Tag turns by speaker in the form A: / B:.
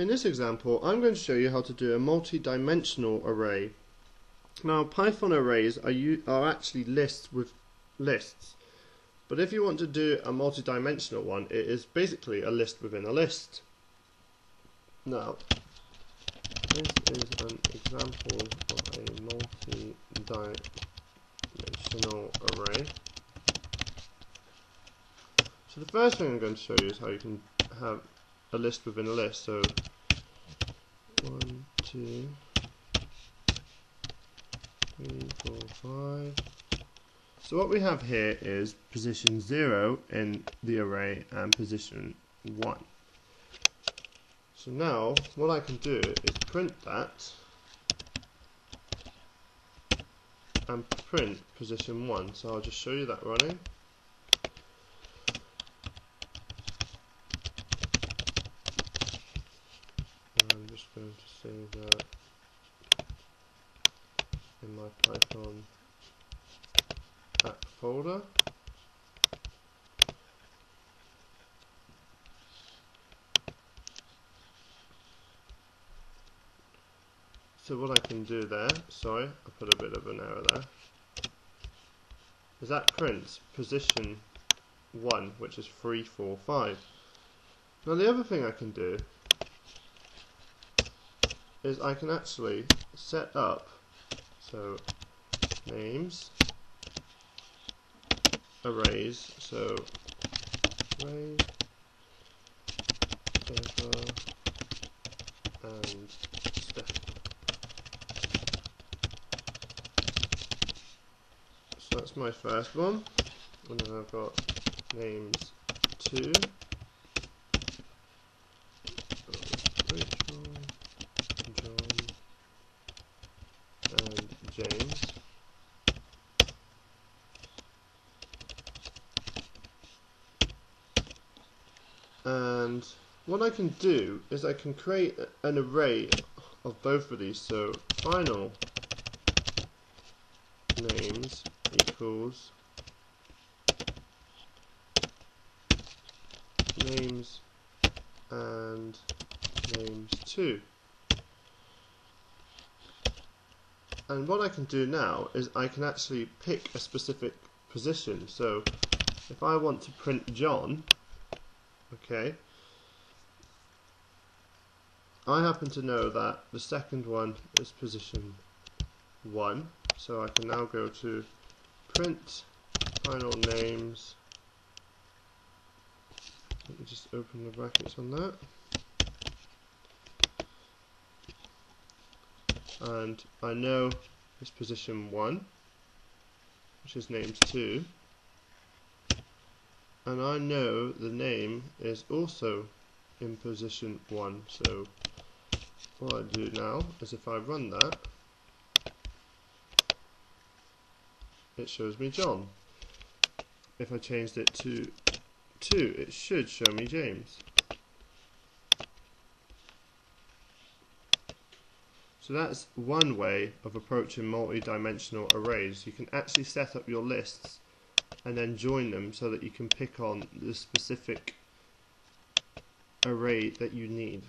A: In this example, I'm going to show you how to do a multi-dimensional array. Now, Python arrays are, are actually lists with lists. But if you want to do a multi-dimensional one, it is basically a list within a list. Now, this is an example of a multi-dimensional array. So the first thing I'm going to show you is how you can have a list within a list. So one, two, three, four, five. So what we have here is position 0 in the array and position 1. So now what I can do is print that and print position 1. So I'll just show you that running. Save that in my Python app folder. So what I can do there, sorry, I put a bit of an error there, is that prints position 1, which is 3, 4, 5. Now the other thing I can do is I can actually set up so names arrays so array and step so that's my first one. And then I've got names 2 James. And what I can do is I can create an array of both of these. So final names equals names and names 2. and what I can do now is I can actually pick a specific position so if I want to print John okay I happen to know that the second one is position 1 so I can now go to print final names. Let me just open the brackets on that. And I know it's position 1 which is names 2 and I know the name is also in position 1 so what I do now is if I run that it shows me John if I changed it to 2 it should show me James So that's one way of approaching multi-dimensional arrays. You can actually set up your lists and then join them so that you can pick on the specific array that you need.